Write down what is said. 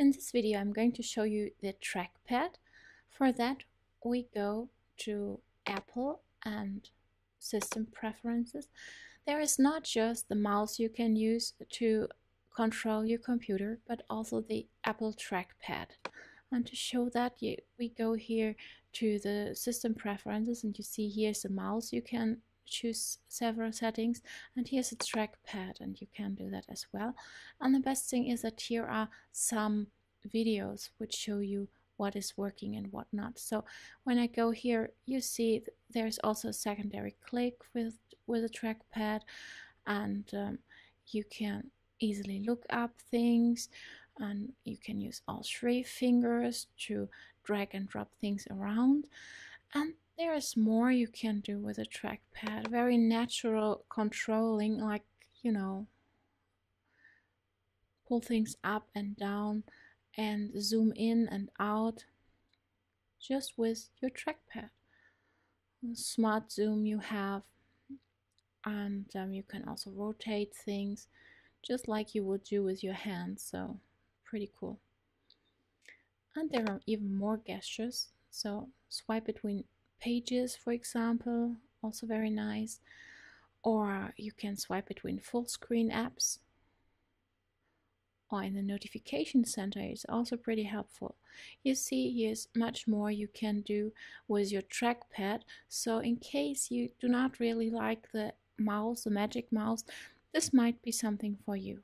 In this video I'm going to show you the trackpad. For that we go to Apple and System Preferences. There is not just the mouse you can use to control your computer but also the Apple trackpad. And to show that we go here to the System Preferences and you see here's the mouse you can choose several settings and here's a trackpad and you can do that as well. And the best thing is that here are some videos which show you what is working and what not. So when I go here you see there's also a secondary click with with a trackpad and um, you can easily look up things and you can use all three fingers to drag and drop things around there is more you can do with a trackpad. Very natural controlling, like, you know, pull things up and down and zoom in and out just with your trackpad. Smart zoom you have, and um, you can also rotate things just like you would do with your hands. So, pretty cool. And there are even more gestures. So, swipe between pages, for example, also very nice. Or you can swipe between full screen apps. Or in the notification center is also pretty helpful. You see here's much more you can do with your trackpad. So in case you do not really like the mouse, the magic mouse, this might be something for you.